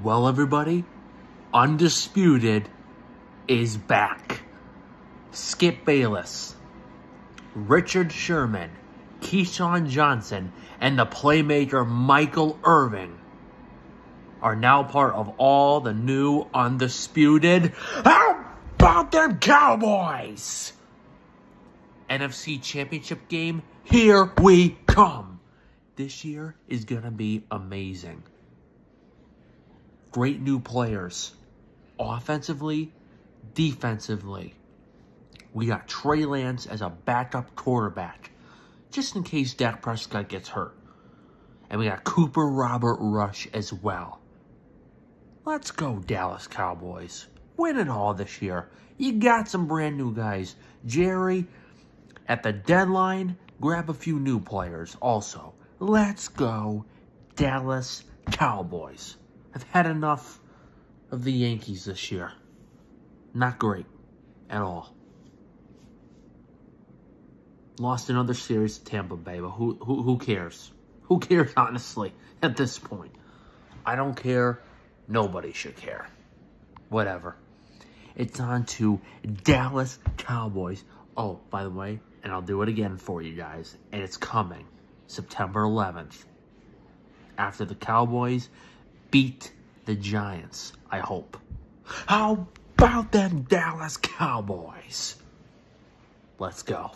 Well, everybody, Undisputed is back. Skip Bayless, Richard Sherman, Keyshawn Johnson, and the playmaker Michael Irvin are now part of all the new Undisputed. How about them Cowboys? NFC Championship game, here we come. This year is going to be amazing. Great new players, offensively, defensively. We got Trey Lance as a backup quarterback, just in case Dak Prescott gets hurt. And we got Cooper Robert Rush as well. Let's go, Dallas Cowboys. Win it all this year. You got some brand new guys. Jerry, at the deadline, grab a few new players also. Let's go, Dallas Cowboys. I've had enough of the Yankees this year. Not great at all. Lost another series to Tampa Bay, but who, who, who cares? Who cares, honestly, at this point? I don't care. Nobody should care. Whatever. It's on to Dallas Cowboys. Oh, by the way, and I'll do it again for you guys, and it's coming September 11th. After the Cowboys beat the Giants, I hope. How about them Dallas Cowboys? Let's go.